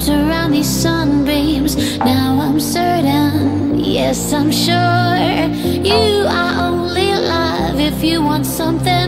wrapped around these sunbeams. Now I'm certain, yes, I'm sure. You are only alive if you want something.